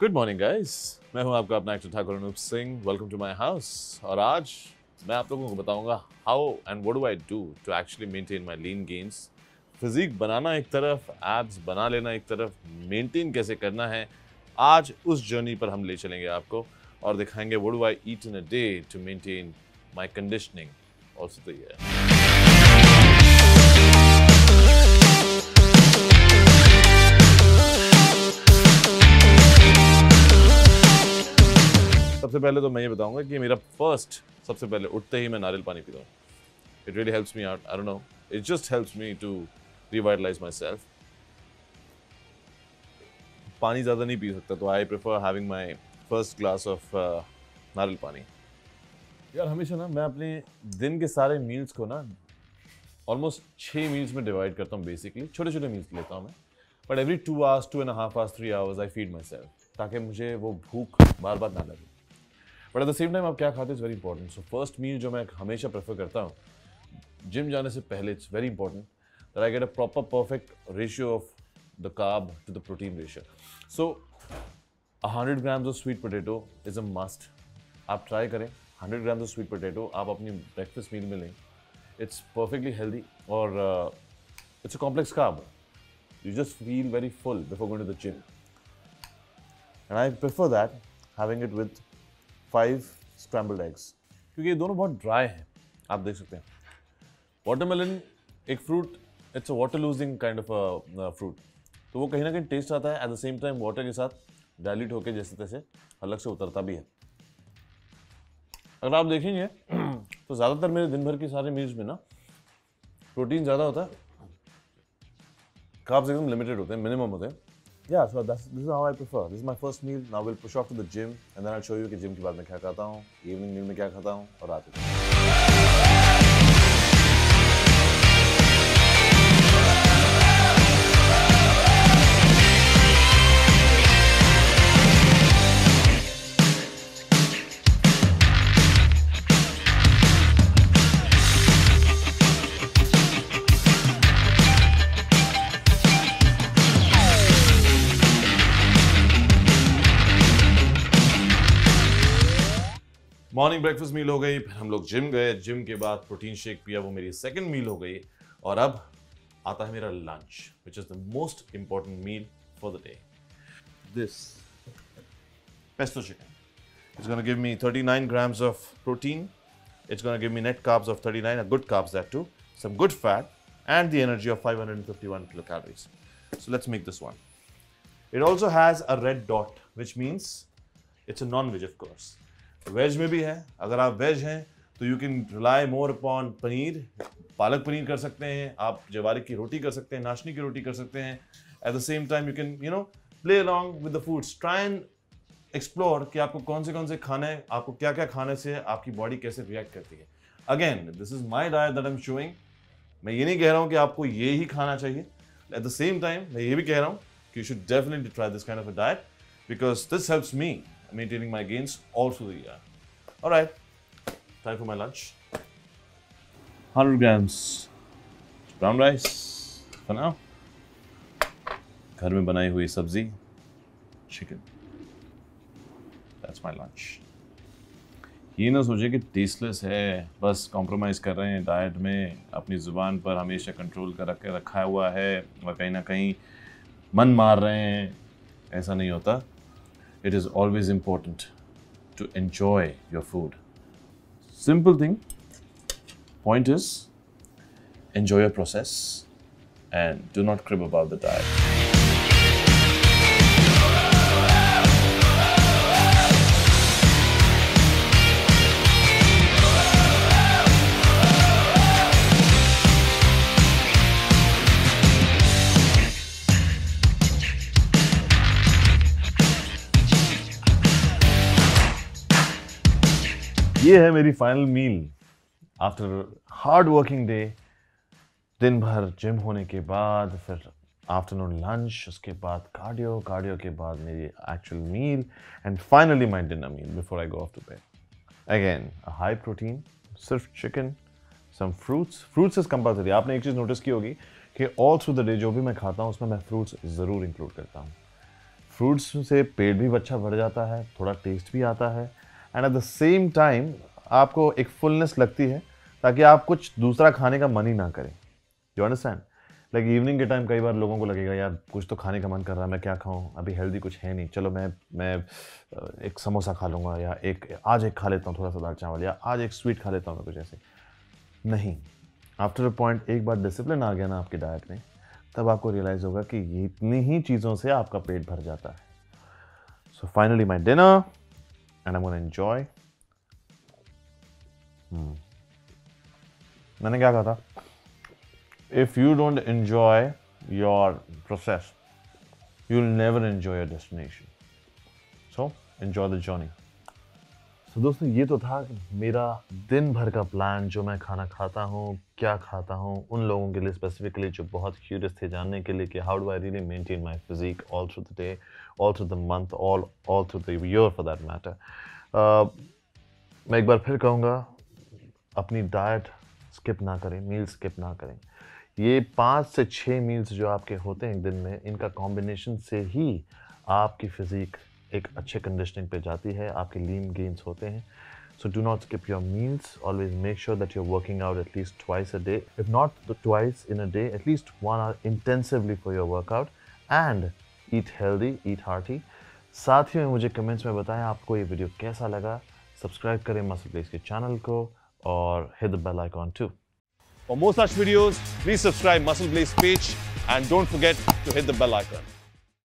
Good morning guys मैं हूँ आपका अपना actor Thakur Anoop Singh. Welcome to my house और आज मैं आप लोगों को बताऊँगा how and what do I do to actually maintain my lean gains physique बनाना एक तरफ़ एब्स बना लेना एक तरफ़ मेंटेन कैसे करना है? आज उस जर्नी पर हम ले चलेंगे आपको और दिखाएँगे what do I eat in a day to maintain my conditioning also तो सबसे पहले तो मैं ये बताऊँगा कि मेरा फ़र्स्ट सबसे पहले उठते ही मैं नारियल पानी पीता हूँ। It really helps me out I don't know it just helps me to revitalise myself पानी ज़्यादा नहीं पी सकता तो I prefer having my first glass of नारियल पानी। यार हमेशा ना मैं अपने दिन के सारे मील्स को ना ऑलमोस्ट छः मील्स में डिवाइड करता हूँ बेसिकली छोटे छोटे मील्स लेता हूँ मैं। But every two hours two and half hours three hours I feed myself ताकि मुझे वो भूख बार बार ना लगे। But at the same time आप क्या खाते is very important so first meal जो मैं हमेशा प्रेफर करता हूँ जिम जाने से पहले it's very important that I get a proper perfect ratio of the carb to the protein ratio so hundred grams of sweet potato is a must आप try करें. Hundred grams of sweet potato आप अपनी breakfast meal में लें. It's perfectly healthy और it's a complex carb you just feel very full before going to the gym. And I prefer that, having it with five scrambled eggs क्योंकि ये दोनों बहुत dry हैं, आप देख सकते हैं। वाटरमेलन एक fruit it's a water losing kind of fruit तो वो कहीं ना कहीं टेस्ट आता है at the same time water के साथ डायल्यूट होकर जैसे तैसे अलग से उतरता भी है। अगर आप देखेंगे तो ज़्यादातर मेरे दिन भर के सारे मील्स में ना प्रोटीन ज़्यादा होता है कार्ब्स एकदम लिमिटेड होते हैं मिनिमम होते हैं। या so that's this is how I prefer this is my first meal now will push off to the gym and then I show you कि जिम के बाद मैं क्या खाता हूँ इवनिंग मील में क्या खाता हूँ, और रात में। मॉर्निंग ब्रेकफास्ट मील हो गई फिर हम लोग जिम गए जिम के बाद प्रोटीन शेक पिया वो मेरी सेकंड मील हो गई और अब आता है मेरा lunch which is the most important meal for the day this pesto chicken it's going to give me 39 grams of protein it's going to give me net carbs of 39 a good carbs that too some good fat and the energy of 551 kilocalories so let's make this one it also has a red dot which means it's a non-veg of course Veg में भी है, अगर आप veg हैं तो you can rely more upon paneer, palak paneer कर सकते हैं, आप जवारी की रोटी कर सकते हैं नाशनी की रोटी कर सकते हैं at the same time you can you know play along with the foods try and explore कि आपको कौन से कौन से खाने, आपको क्या क्या खाने से आपकी बॉडी कैसे रिएक्ट करती है। Again this is my diet that am showing मैं ये नहीं कह रहा हूँ कि आपको ये ही खाना चाहिए। एट द सेम टाइम मैं ये भी कह रहा हूँ कि you should definitely try this kind of a diet because this helps me maintaining my gains all through the year. All right, time for my lunch. 100 grams brown rice for now. घर में बनाई हुई सब्ज़ी chicken that's my lunch ये ना सोचे कि tasteless है बस कॉम्प्रोमाइज़ कर रहे हैं डाइट में अपनी ज़ुबान पर हमेशा कंट्रोल कर रख रखा हुआ है और कहीं ना कहीं मन मार रहे हैं ऐसा नहीं होता it is always important to enjoy your food. Simple thing. Point is, enjoy your process and do not crib about the diet. ये है मेरी final meal after hard working day दिन भर जिम होने के बाद, फिर आफ्टरनून लंच उसके बाद कार्डियो कार्डियो के बाद मेरी actual meal and finally my dinner meal before I go off to bed again high protein सिर्फ़ chicken some fruits fruits is compulsory आपने एक चीज़ नोटिस की होगी कि ऑल थ्रू द डे जो भी मैं खाता हूँ, उसमें मैं फ्रूट्स ज़रूर इंक्लूड करता हूँ। फ्रूट्स से पेट भी अच्छा भर जाता है, थोड़ा टेस्ट भी आता है and at the same time आपको एक फुलनेस लगती है, ताकि आप कुछ दूसरा खाने का मन ही ना करें। यू अंडरस्टैंड लाइक इवनिंग के टाइम कई बार लोगों को लगेगा, यार, कुछ तो खाने का मन कर रहा है, मैं क्या खाऊं? अभी हेल्दी कुछ है नहीं। चलो, मैं मैं एक समोसा खा लूँगा या एक, आज एक खा लेता हूँ थोड़ा सा दाल चावल या आज एक स्वीट खा लेता हूँ मैं कुछ ऐसे। नहीं। आफ्टर अ पॉइंट एक बार डिसिप्लिन आ गया ना आपकी डाइट में, तब आपको रियलाइज़ होगा कि इतनी ही चीज़ों से आपका पेट भर जाता है। So finally my dinner and I gonna enjoy मैंने क्या कहा था if you don't enjoy your process, you'll never enjoy your destination. So, enjoy the journey. तो दोस्तों, ये तो था मेरा दिन भर का प्लान जो मैं खाना खाता हूँ, क्या खाता हूँ, उन लोगों के लिए स्पेसिफिकली जो बहुत क्यूरियस थे जानने के लिए कि how do I really maintain my physique all through the day all through the month all all through the year for that matter मैं एक बार फिर कहूँगा, अपनी डाइट स्किप ना करें मील स्किप ना करें। ये पाँच से छः मील्स जो आपके होते हैं दिन में, इनका कॉम्बिनेशन से ही आपकी फिज़ीक एक अच्छे कंडीशनिंग पे जाती है, आपके लीन गेंस होते हैं। So do not skip your meals always make sure that your working out at least twice a day if not twice in a day at least one hour intensively for your workout and eat healthy eat hearty साथ ही मुझे comments में बताएँ आपको ये video कैसा लगा। Subscribe करें मसल प्लेस के चैनल को और hit bell icon to for most such videos please subscribe muscle place page and don't forget to hit the bell icon